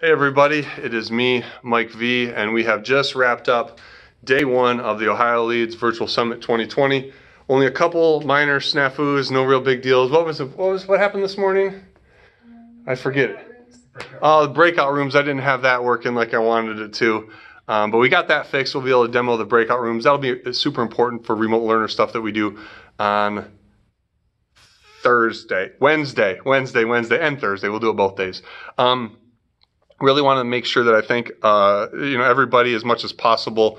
Hey everybody, it is me, Mike V, and we have just wrapped up day one of the Ohio Leads Virtual Summit 2020. Only a couple minor snafus, no real big deals. What was it, what was what happened this morning? I forget it. Oh, the breakout rooms. I didn't have that working like I wanted it to. Um, but we got that fixed. We'll be able to demo the breakout rooms. That'll be super important for remote learner stuff that we do on Thursday, Wednesday, Wednesday, Wednesday, and Thursday. We'll do it both days. Um, really want to make sure that I thank uh, you know everybody as much as possible.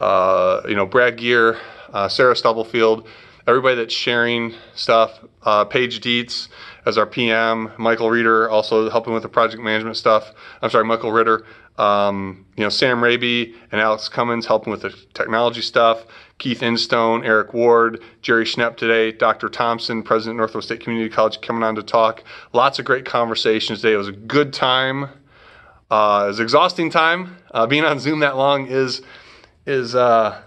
Uh, you know, Brad Gear, uh, Sarah Stubblefield, everybody that's sharing stuff. Uh, Paige Dietz as our PM, Michael Reeder also helping with the project management stuff. I'm sorry, Michael Ritter. Um, you know, Sam Raby and Alex Cummins helping with the technology stuff. Keith Instone, Eric Ward, Jerry Schnepp today, Dr. Thompson, President of Northwest State Community College, coming on to talk. Lots of great conversations today. It was a good time. Uh, it was exhausting time. Uh, being on Zoom that long is is uh,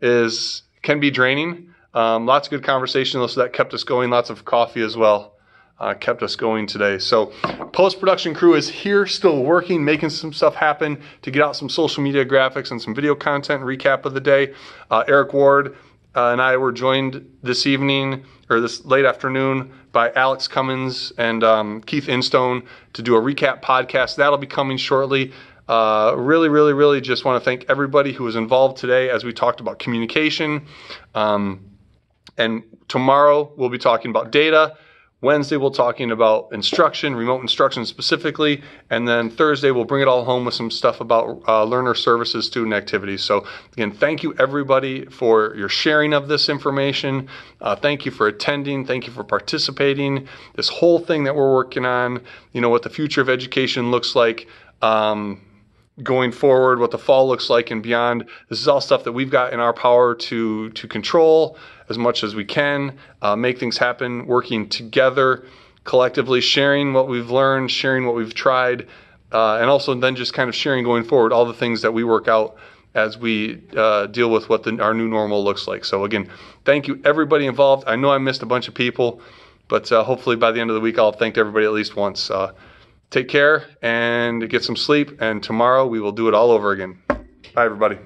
is can be draining. Um, lots of good conversation, so that kept us going. Lots of coffee as well. Uh, kept us going today. So, post production crew is here, still working, making some stuff happen to get out some social media graphics and some video content. Recap of the day. Uh, Eric Ward uh, and I were joined this evening or this late afternoon by Alex Cummins and um, Keith Instone to do a recap podcast. That'll be coming shortly. Uh, really, really, really just want to thank everybody who was involved today as we talked about communication. Um, and tomorrow we'll be talking about data. Wednesday, we'll talking about instruction, remote instruction specifically, and then Thursday, we'll bring it all home with some stuff about uh, learner services, student activities. So, again, thank you everybody for your sharing of this information. Uh, thank you for attending. Thank you for participating. This whole thing that we're working on, you know, what the future of education looks like. Um, going forward, what the fall looks like and beyond. This is all stuff that we've got in our power to to control as much as we can, uh, make things happen, working together, collectively, sharing what we've learned, sharing what we've tried, uh, and also then just kind of sharing going forward all the things that we work out as we uh, deal with what the, our new normal looks like. So again, thank you everybody involved. I know I missed a bunch of people, but uh, hopefully by the end of the week I'll have thanked everybody at least once. Take care and get some sleep. And tomorrow we will do it all over again. Bye, everybody.